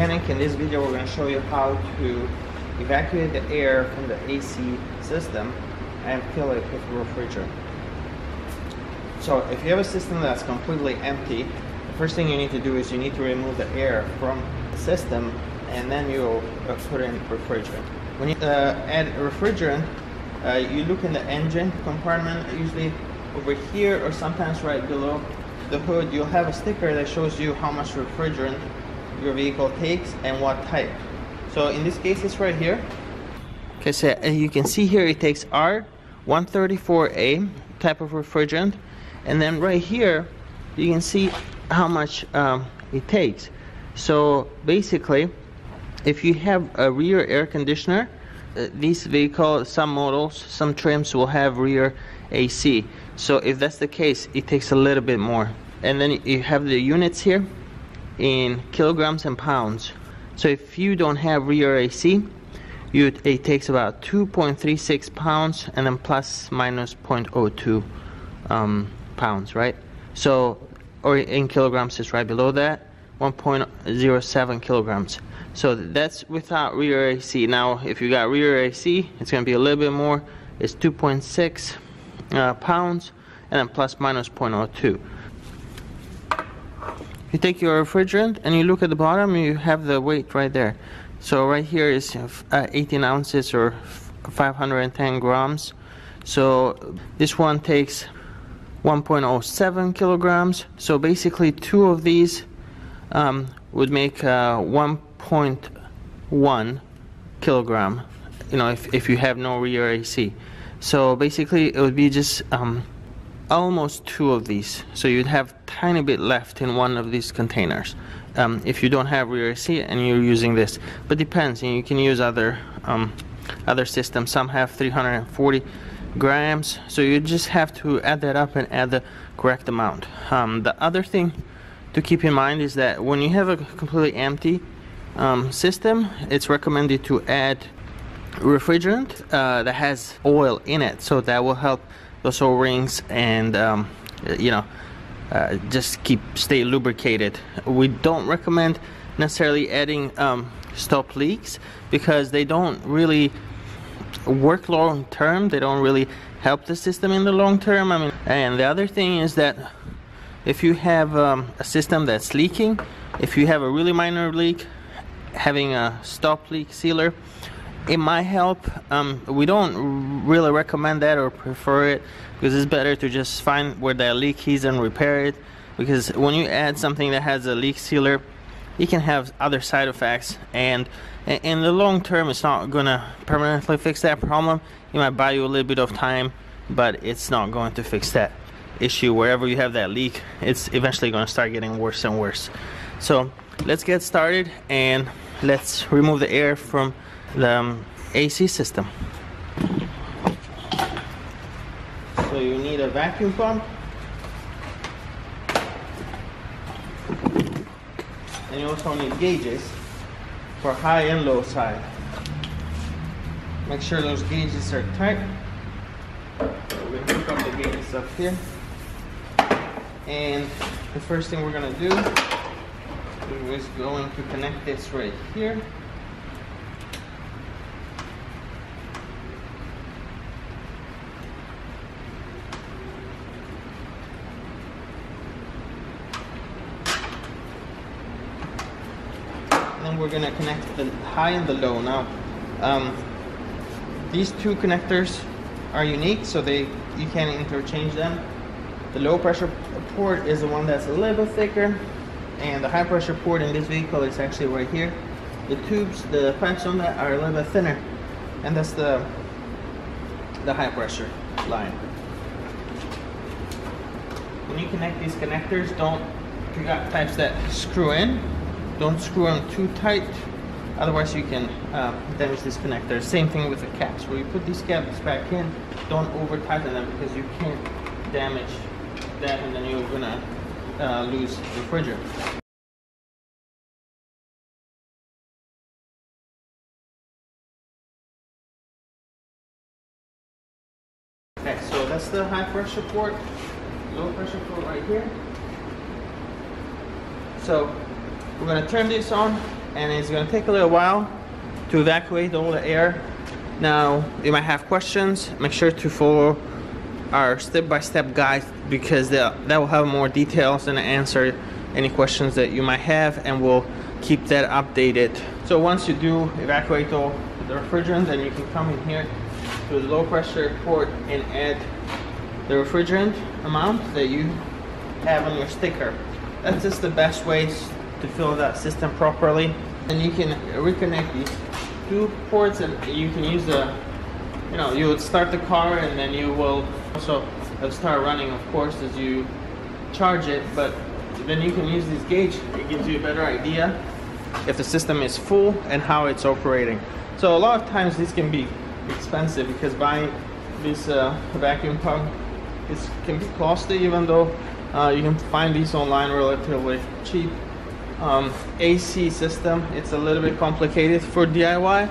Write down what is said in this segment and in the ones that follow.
mechanic. In this video, we're going to show you how to evacuate the air from the AC system and fill it with refrigerant. So if you have a system that's completely empty, the first thing you need to do is you need to remove the air from the system and then you'll uh, put in refrigerant. When you uh, add refrigerant, uh, you look in the engine compartment, usually over here or sometimes right below the hood, you'll have a sticker that shows you how much refrigerant your vehicle takes and what type. So in this case, it's right here. Okay, so you can see here it takes R134A type of refrigerant, and then right here you can see how much um, it takes. So basically, if you have a rear air conditioner, uh, these vehicles, some models, some trims will have rear AC. So if that's the case, it takes a little bit more. And then you have the units here in kilograms and pounds. So if you don't have rear AC, you, it takes about 2.36 pounds and then plus minus 0.02 um, pounds, right? So, or in kilograms is right below that, 1.07 kilograms. So that's without rear AC. Now, if you got rear AC, it's going to be a little bit more. It's 2.6 uh, pounds and then plus minus 0.02. You take your refrigerant and you look at the bottom, you have the weight right there. So right here is uh, 18 ounces or 510 grams. So this one takes 1.07 kilograms. So basically two of these um, would make uh, 1.1 kilogram, you know, if, if you have no rear AC. So basically it would be just um, almost two of these. So you'd have tiny bit left in one of these containers. Um, if you don't have AC and you're using this, but depends. You can use other um, other systems. Some have 340 grams, so you just have to add that up and add the correct amount. Um, the other thing to keep in mind is that when you have a completely empty um, system, it's recommended to add refrigerant uh, that has oil in it, so that will help those O-rings and um, you know uh, just keep stay lubricated. We don't recommend necessarily adding um, stop leaks because they don't really work long term. They don't really help the system in the long term. I mean, and the other thing is that if you have um, a system that's leaking, if you have a really minor leak, having a stop leak sealer it might help. Um, we don't really recommend that or prefer it because it's better to just find where that leak is and repair it. Because when you add something that has a leak sealer, it can have other side effects, and in the long term, it's not gonna permanently fix that problem. It might buy you a little bit of time, but it's not going to fix that issue. Wherever you have that leak, it's eventually gonna start getting worse and worse. So let's get started and let's remove the air from the um, AC system. So you need a vacuum pump. And you also need gauges for high and low side. Make sure those gauges are tight. we hook up the gauges up here. And the first thing we're gonna do is going to connect this right here. We're to connect the high and the low. Now, um, these two connectors are unique, so they you can interchange them. The low pressure port is the one that's a little bit thicker, and the high pressure port in this vehicle is actually right here. The tubes, the pipes on that are a little bit thinner, and that's the the high pressure line. When you connect these connectors, don't you got pipes that screw in don't screw them too tight, otherwise you can uh, damage this connector. Same thing with the caps. Where you put these caps back in, don't over tighten them because you can't damage that and then you're gonna uh, lose refrigerant. Okay, so that's the high pressure port, low pressure port right here. So we're gonna turn this on and it's to take a little while to evacuate all the air. Now, you might have questions. Make sure to follow our step-by-step guide because that will have more details and answer any questions that you might have and we'll keep that updated. So once you do evacuate all the refrigerant, then you can come in here to the low pressure port and add the refrigerant amount that you have on your sticker. That's just the best way to fill that system properly. And you can reconnect these two ports and you can use the, you know, you would start the car and then you will also start running of course as you charge it, but then you can use this gauge. It gives you a better idea if the system is full and how it's operating. So a lot of times this can be expensive because buying this uh, vacuum pump is, can be costly even though uh, you can find these online relatively cheap. Um, AC system, it's a little bit complicated for DIY.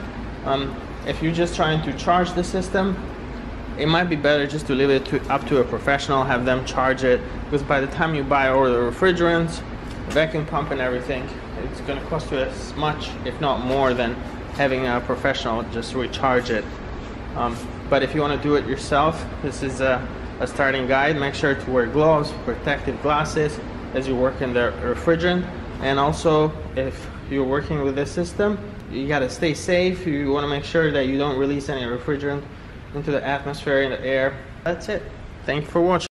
Um, if you're just trying to charge the system, it might be better just to leave it to, up to a professional, have them charge it, because by the time you buy all the refrigerants, vacuum pump and everything, it's going to cost you as much, if not more, than having a professional just recharge it. Um, but if you want to do it yourself, this is a, a starting guide. Make sure to wear gloves, protective glasses as you work in the refrigerant. And also, if you're working with this system, you got to stay safe. You want to make sure that you don't release any refrigerant into the atmosphere, in the air. That's it. Thank you for watching.